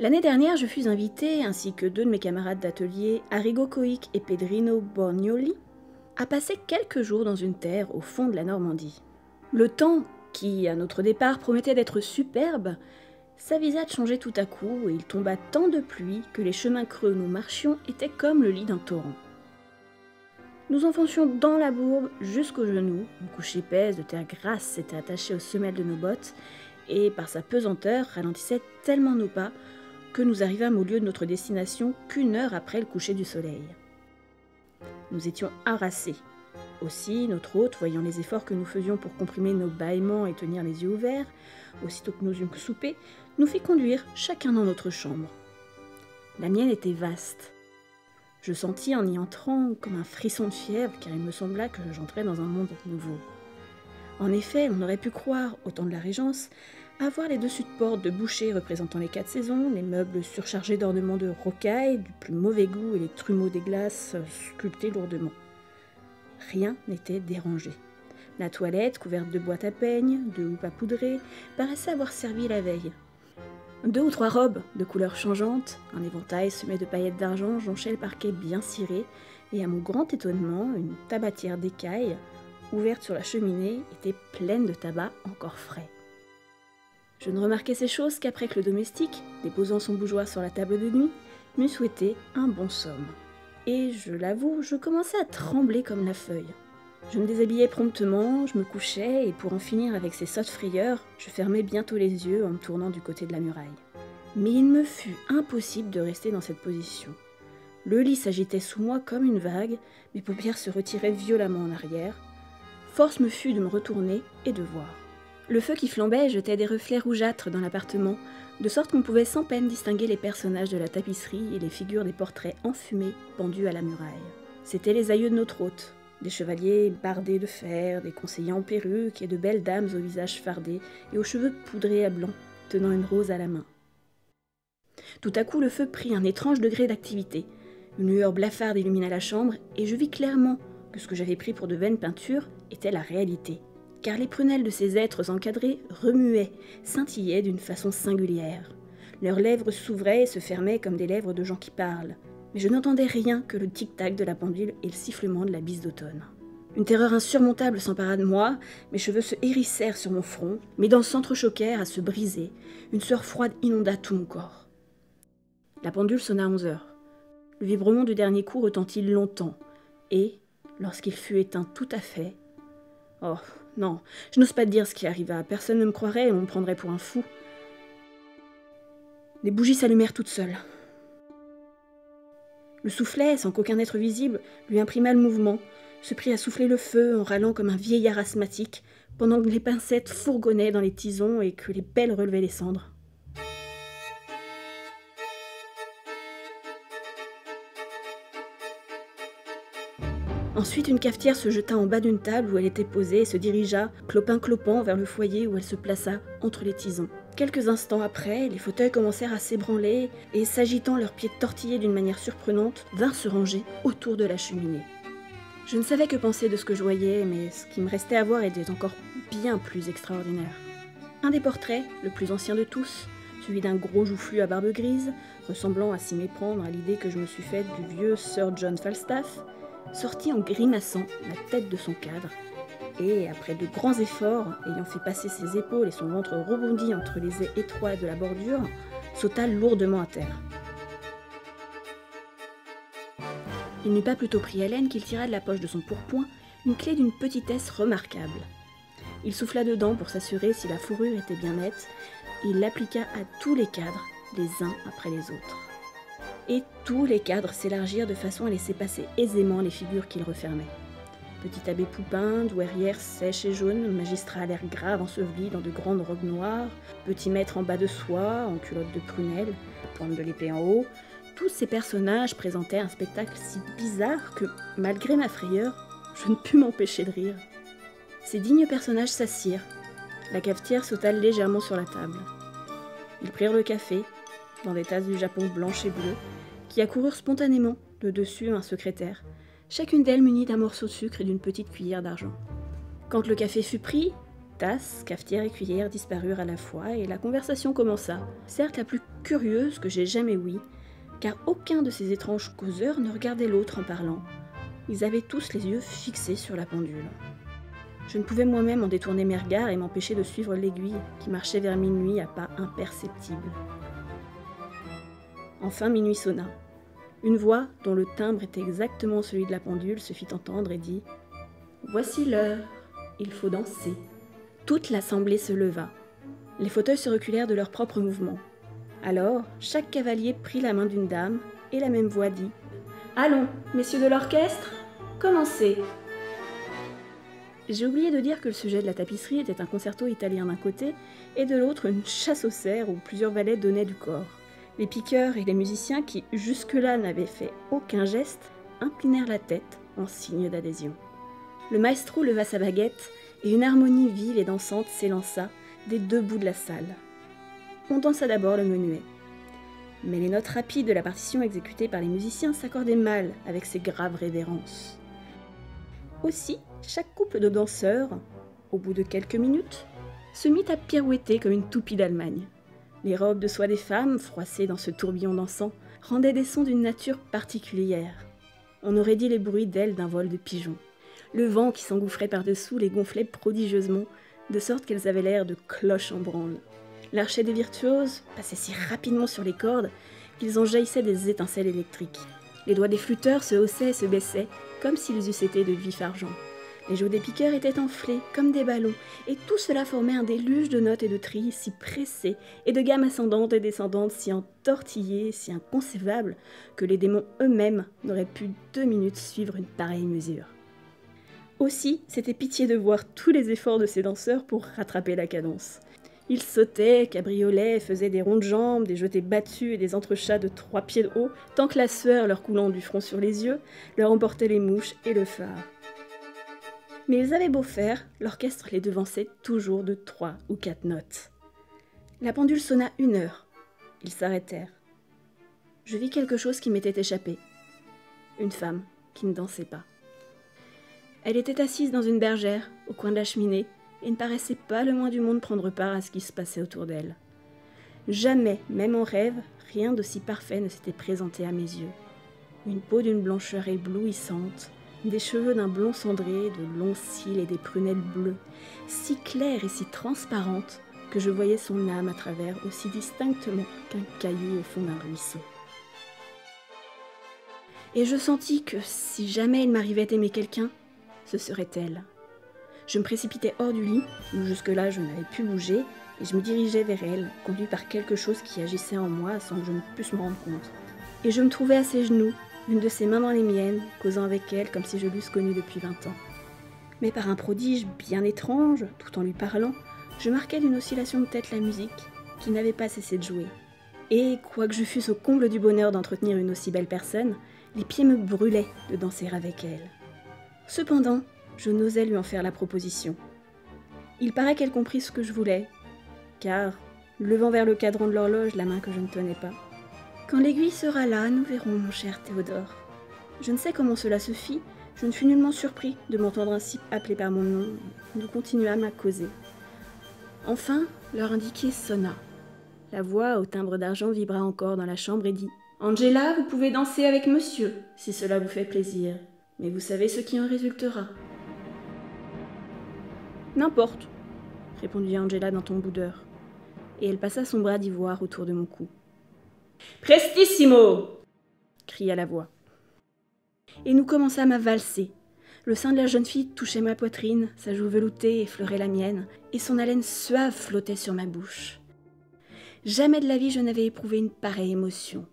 L'année dernière, je fus invitée, ainsi que deux de mes camarades d'atelier, Arrigo Coic et Pedrino Borgnoli, à passer quelques jours dans une terre au fond de la Normandie. Le temps, qui à notre départ promettait d'être superbe, s'avisa de changer tout à coup et il tomba tant de pluie que les chemins creux où nous marchions étaient comme le lit d'un torrent. Nous enfoncions dans la bourbe jusqu'aux genoux, une couche épaisse de terre grasse s'était attachée aux semelles de nos bottes et, par sa pesanteur, ralentissait tellement nos pas que nous arrivâmes au lieu de notre destination qu'une heure après le coucher du soleil. Nous étions harassés. Aussi, notre hôte, voyant les efforts que nous faisions pour comprimer nos bâillements et tenir les yeux ouverts, aussitôt que nous eûmes soupé, nous fit conduire chacun dans notre chambre. La mienne était vaste. Je sentis en y entrant comme un frisson de fièvre, car il me sembla que j'entrais dans un monde nouveau. En effet, on aurait pu croire, au temps de la Régence, avoir les dessus de porte de boucher représentant les quatre saisons, les meubles surchargés d'ornements de rocaille, du plus mauvais goût et les trumeaux des glaces sculptés lourdement. Rien n'était dérangé. La toilette, couverte de boîtes à peigne, de houppes à poudrer, paraissait avoir servi la veille. Deux ou trois robes de couleurs changeantes, un éventail semé de paillettes d'argent jonchait le parquet bien ciré, et à mon grand étonnement, une tabatière d'écaille, ouverte sur la cheminée, était pleine de tabac encore frais. Je ne remarquais ces choses qu'après que le domestique, déposant son bougeoir sur la table de nuit, m'eût souhaité un bon somme. Et je l'avoue, je commençais à trembler comme la feuille. Je me déshabillais promptement, je me couchais, et pour en finir avec ces sottes frayeurs, je fermais bientôt les yeux en me tournant du côté de la muraille. Mais il me fut impossible de rester dans cette position. Le lit s'agitait sous moi comme une vague, mes paupières se retiraient violemment en arrière. Force me fut de me retourner et de voir. Le feu qui flambait jetait des reflets rougeâtres dans l'appartement, de sorte qu'on pouvait sans peine distinguer les personnages de la tapisserie et les figures des portraits enfumés pendus à la muraille. C'étaient les aïeux de notre hôte, des chevaliers bardés de fer, des conseillers en perruque et de belles dames au visage fardé et aux cheveux poudrés à blanc, tenant une rose à la main. Tout à coup, le feu prit un étrange degré d'activité. Une lueur blafarde illumina la chambre et je vis clairement que ce que j'avais pris pour de vaines peintures était la réalité. Car les prunelles de ces êtres encadrés remuaient, scintillaient d'une façon singulière. Leurs lèvres s'ouvraient et se fermaient comme des lèvres de gens qui parlent mais je n'entendais rien que le tic-tac de la pendule et le sifflement de la bise d'automne. Une terreur insurmontable s'empara de moi, mes cheveux se hérissèrent sur mon front, mes dents s'entrechoquèrent à se briser, une sueur froide inonda tout mon corps. La pendule sonna onze heures. Le vibrement du dernier coup retentit longtemps, et, lorsqu'il fut éteint tout à fait, oh non, je n'ose pas dire ce qui arriva, personne ne me croirait et on me prendrait pour un fou. Les bougies s'allumèrent toutes seules. Le soufflet, sans qu'aucun être visible lui imprimât le mouvement, se prit à souffler le feu en râlant comme un vieillard asthmatique, pendant que les pincettes fourgonnaient dans les tisons et que les pelles relevaient les cendres. Ensuite, une cafetière se jeta en bas d'une table où elle était posée et se dirigea, clopin-clopant, vers le foyer où elle se plaça entre les tisons. Quelques instants après, les fauteuils commencèrent à s'ébranler et, s'agitant leurs pieds tortillés d'une manière surprenante, vinrent se ranger autour de la cheminée. Je ne savais que penser de ce que je voyais, mais ce qui me restait à voir était encore bien plus extraordinaire. Un des portraits, le plus ancien de tous, celui d'un gros joufflu à barbe grise, ressemblant à s'y méprendre à l'idée que je me suis faite du vieux Sir John Falstaff, sortit en grimaçant la tête de son cadre et, après de grands efforts, ayant fait passer ses épaules et son ventre rebondi entre les ais étroits de la bordure, sauta lourdement à terre. Il n'eut pas plutôt pris haleine qu'il tira de la poche de son pourpoint une clé d'une petitesse remarquable. Il souffla dedans pour s'assurer si la fourrure était bien nette, et il l'appliqua à tous les cadres, les uns après les autres. Et tous les cadres s'élargirent de façon à laisser passer aisément les figures qu'il refermait. Petit abbé Poupin, douairière sèche et jaune, magistrat à l'air grave enseveli dans de grandes robes noires, petit maître en bas de soie, en culotte de prunelle, pointe de l'épée en haut, tous ces personnages présentaient un spectacle si bizarre que, malgré ma frayeur, je ne pus m'empêcher de rire. Ces dignes personnages s'assirent. La cafetière sauta légèrement sur la table. Ils prirent le café, dans des tasses du Japon blanches et bleues, qui accoururent spontanément de dessus un secrétaire, chacune d'elles munie d'un morceau de sucre et d'une petite cuillère d'argent. Quand le café fut pris, Tasse, cafetière et cuillère disparurent à la fois et la conversation commença, certes la plus curieuse que j'ai jamais ouïe, car aucun de ces étranges causeurs ne regardait l'autre en parlant. Ils avaient tous les yeux fixés sur la pendule. Je ne pouvais moi-même en détourner mes regards et m'empêcher de suivre l'aiguille qui marchait vers minuit à pas imperceptibles. Enfin minuit sonna. Une voix, dont le timbre était exactement celui de la pendule, se fit entendre et dit Voici l'heure, il faut danser. Toute l'assemblée se leva. Les fauteuils se reculèrent de leur propre mouvement. Alors, chaque cavalier prit la main d'une dame, et la même voix dit Allons, messieurs de l'orchestre, commencez J'ai oublié de dire que le sujet de la tapisserie était un concerto italien d'un côté, et de l'autre une chasse aux cerfs où plusieurs valets donnaient du corps. Les piqueurs et les musiciens, qui jusque-là n'avaient fait aucun geste, inclinèrent la tête en signe d'adhésion. Le maestro leva sa baguette, et une harmonie vive et dansante s'élança des deux bouts de la salle on dansa d'abord le menuet. Mais les notes rapides de la partition exécutée par les musiciens s'accordaient mal avec ces graves révérences. Aussi, chaque couple de danseurs, au bout de quelques minutes, se mit à pirouetter comme une toupie d'Allemagne. Les robes de soie des femmes, froissées dans ce tourbillon dansant, rendaient des sons d'une nature particulière. On aurait dit les bruits d'ailes d'un vol de pigeons. Le vent qui s'engouffrait par-dessous les gonflait prodigieusement, de sorte qu'elles avaient l'air de cloches en branle. L'archet des virtuoses passait si rapidement sur les cordes qu'ils en jaillissaient des étincelles électriques. Les doigts des flûteurs se haussaient et se baissaient, comme s'ils eussent été de vif argent. Les joues des piqueurs étaient enflées, comme des ballons, et tout cela formait un déluge de notes et de trilles si pressés, et de gammes ascendantes et descendantes si entortillées, si inconcevables, que les démons eux-mêmes n'auraient pu deux minutes suivre une pareille mesure. Aussi, c'était pitié de voir tous les efforts de ces danseurs pour rattraper la cadence. Ils sautaient, cabriolaient, faisaient des ronds de jambes, des jetés battus et des entrechats de trois pieds de haut, tant que la sueur leur coulant du front sur les yeux leur emportait les mouches et le phare. Mais ils avaient beau faire, l'orchestre les devançait toujours de trois ou quatre notes. La pendule sonna une heure. Ils s'arrêtèrent. Je vis quelque chose qui m'était échappé. Une femme qui ne dansait pas. Elle était assise dans une bergère, au coin de la cheminée, et ne paraissait pas le moins du monde prendre part à ce qui se passait autour d'elle. Jamais, même en rêve, rien d'aussi parfait ne s'était présenté à mes yeux. Une peau d'une blancheur éblouissante, des cheveux d'un blond cendré, de longs cils et des prunelles bleues, si claires et si transparentes que je voyais son âme à travers aussi distinctement qu'un caillou au fond d'un ruisseau. Et je sentis que si jamais il m'arrivait d'aimer quelqu'un, ce serait elle. Je me précipitais hors du lit, où jusque-là je n'avais pu bouger, et je me dirigeais vers elle, conduit par quelque chose qui agissait en moi sans que je ne puisse me rendre compte. Et je me trouvais à ses genoux, une de ses mains dans les miennes, causant avec elle comme si je l'eusse connue depuis vingt ans. Mais par un prodige bien étrange, tout en lui parlant, je marquais d'une oscillation de tête la musique, qui n'avait pas cessé de jouer. Et, quoique je fusse au comble du bonheur d'entretenir une aussi belle personne, les pieds me brûlaient de danser avec elle. Cependant, je n'osais lui en faire la proposition. Il paraît qu'elle comprit ce que je voulais, car, levant vers le cadran de l'horloge la main que je ne tenais pas, Quand l'aiguille sera là, nous verrons, mon cher Théodore. Je ne sais comment cela se fit, je ne fus nullement surpris de m'entendre ainsi appelé par mon nom. Nous continuâmes à causer. Enfin, l'heure indiquée sonna. La voix au timbre d'argent vibra encore dans la chambre et dit Angela, vous pouvez danser avec monsieur, si cela vous fait plaisir. Mais vous savez ce qui en résultera. N'importe, répondit Angela d'un ton boudeur, et elle passa son bras d'ivoire autour de mon cou. Prestissimo cria la voix. Et nous commençâmes à valser. Le sein de la jeune fille touchait ma poitrine, sa joue veloutée effleurait la mienne, et son haleine suave flottait sur ma bouche. Jamais de la vie je n'avais éprouvé une pareille émotion.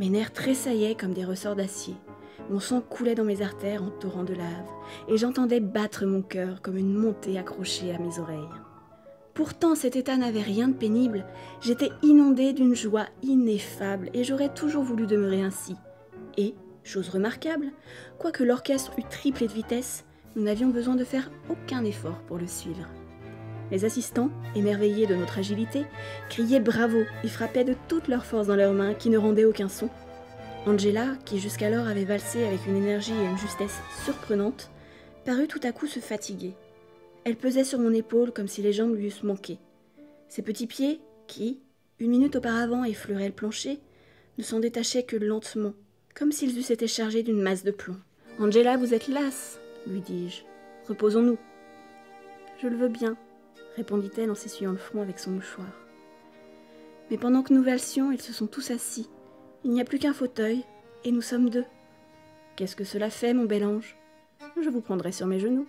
Mes nerfs tressaillaient comme des ressorts d'acier. Mon sang coulait dans mes artères en torrent de lave, et j'entendais battre mon cœur comme une montée accrochée à mes oreilles. Pourtant cet état n'avait rien de pénible, j'étais inondée d'une joie ineffable, et j'aurais toujours voulu demeurer ainsi. Et, chose remarquable, quoique l'orchestre eût triplé de vitesse, nous n'avions besoin de faire aucun effort pour le suivre. Les assistants, émerveillés de notre agilité, criaient bravo et frappaient de toute leur force dans leurs mains qui ne rendaient aucun son. Angela, qui jusqu'alors avait valsé avec une énergie et une justesse surprenantes, parut tout à coup se fatiguer. Elle pesait sur mon épaule comme si les jambes lui eussent manqué. Ses petits pieds, qui, une minute auparavant, effleuraient le plancher, ne s'en détachaient que lentement, comme s'ils eussent été chargés d'une masse de plomb. Angela, vous êtes lasse, lui dis-je. Reposons-nous. Je le veux bien, répondit-elle en s'essuyant le front avec son mouchoir. Mais pendant que nous valsions, ils se sont tous assis. Il n'y a plus qu'un fauteuil, et nous sommes deux. Qu'est-ce que cela fait, mon bel ange? Je vous prendrai sur mes genoux.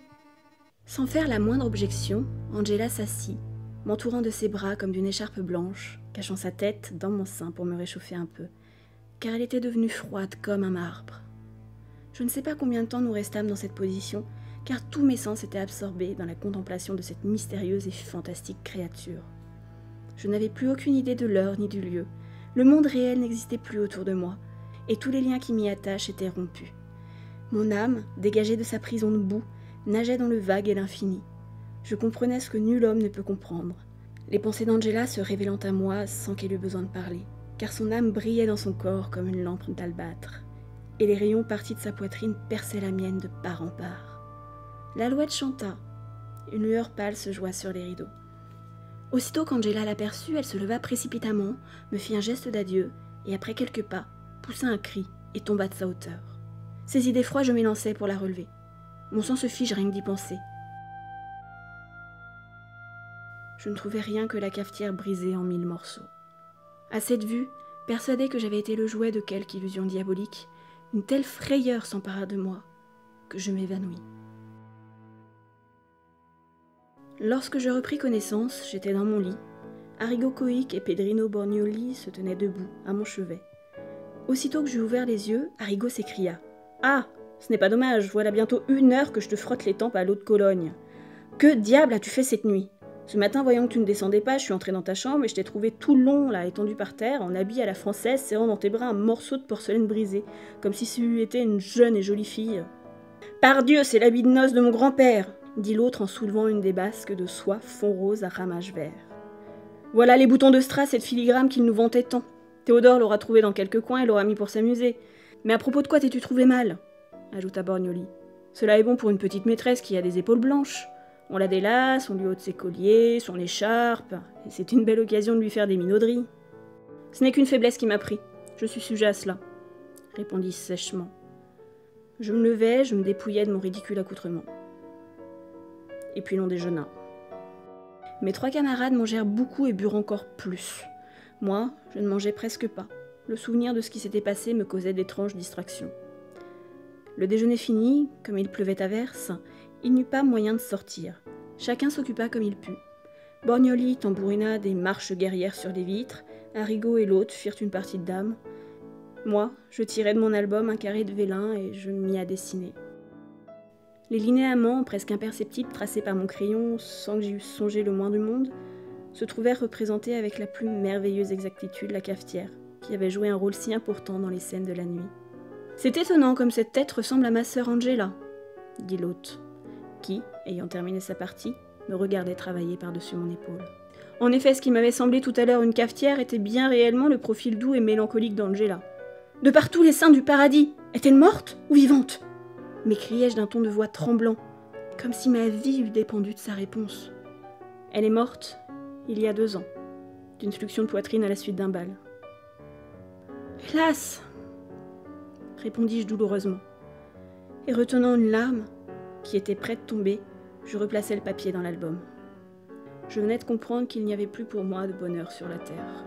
Sans faire la moindre objection, Angela s'assit, m'entourant de ses bras comme d'une écharpe blanche, cachant sa tête dans mon sein pour me réchauffer un peu, car elle était devenue froide comme un marbre. Je ne sais pas combien de temps nous restâmes dans cette position, car tous mes sens étaient absorbés dans la contemplation de cette mystérieuse et fantastique créature. Je n'avais plus aucune idée de l'heure ni du lieu. Le monde réel n'existait plus autour de moi, et tous les liens qui m'y attachent étaient rompus. Mon âme, dégagée de sa prison de boue, nageait dans le vague et l'infini. Je comprenais ce que nul homme ne peut comprendre. Les pensées d'Angela se révélant à moi sans qu'elle eût besoin de parler, car son âme brillait dans son corps comme une lampe d'albâtre, et les rayons partis de sa poitrine perçaient la mienne de part en part. L'alouette chanta. Une lueur pâle se joua sur les rideaux. Aussitôt qu'Angela l'aperçut, elle se leva précipitamment, me fit un geste d'adieu, et après quelques pas, poussa un cri et tomba de sa hauteur. Saisi d'effroi, je m'élançai pour la relever. Mon sang se fige rien que d'y penser. Je ne trouvais rien que la cafetière brisée en mille morceaux. À cette vue, persuadée que j'avais été le jouet de quelque illusion diabolique, une telle frayeur s'empara de moi que je m'évanouis. Lorsque je repris connaissance, j'étais dans mon lit. Arrigo Coic et Pedrino Borgnoli se tenaient debout, à mon chevet. Aussitôt que j'eus ouvert les yeux, Arrigo s'écria Ah Ce n'est pas dommage, voilà bientôt une heure que je te frotte les tempes à l'eau de Cologne. Que diable as-tu fait cette nuit? Ce matin, voyant que tu ne descendais pas, je suis entré dans ta chambre et je t'ai trouvé tout long, là, étendu par terre, en habit à la française, serrant dans tes bras un morceau de porcelaine brisée, comme si tu étais une jeune et jolie fille. Pardieu, c'est l'habit de noces de mon grand-père dit l'autre en soulevant une des basques de soie fond rose à ramage vert. Voilà les boutons de strass et de filigrane qu'il nous vantait tant. Théodore l'aura trouvé dans quelques coins et l'aura mis pour s'amuser. Mais à propos de quoi t'es-tu trouvé mal? Ajouta Borgnoli. Cela est bon pour une petite maîtresse qui a des épaules blanches. On la délace, on lui ôte ses colliers, son écharpe, et c'est une belle occasion de lui faire des minauderies. Ce n'est qu'une faiblesse qui m'a pris. Je suis sujet à cela, répondit sèchement. Je me levai, je me dépouillai de mon ridicule accoutrement et puis l'on déjeuna. Mes trois camarades mangèrent beaucoup et burent encore plus. Moi, je ne mangeais presque pas. Le souvenir de ce qui s'était passé me causait d'étranges distractions. Le déjeuner fini, comme il pleuvait à verse, il n'y eut pas moyen de sortir. Chacun s'occupa comme il put. Borgnoli tambourina des marches guerrières sur les vitres, Arrigo et l'autre firent une partie de dames. Moi, je tirai de mon album un carré de vélin et je mis à dessiner. Les linéaments, presque imperceptibles, tracés par mon crayon sans que j'y eusse songé le moins du monde, se trouvèrent représentés avec la plus merveilleuse exactitude la cafetière, qui avait joué un rôle si important dans les scènes de la nuit. C'est étonnant comme cette tête ressemble à ma sœur Angela, dit l'hôte, qui, ayant terminé sa partie, me regardait travailler par-dessus mon épaule. En effet, ce qui m'avait semblé tout à l'heure une cafetière était bien réellement le profil doux et mélancolique d'Angela. De partout les saints du paradis Est-elle morte ou vivante m'écriai-je d'un ton de voix tremblant, comme si ma vie eût dépendu de sa réponse. Elle est morte il y a deux ans, d'une fluxion de poitrine à la suite d'un bal. Hélas répondis-je douloureusement. Et retenant une larme, qui était prête de tomber, je replaçai le papier dans l'album. Je venais de comprendre qu'il n'y avait plus pour moi de bonheur sur la terre.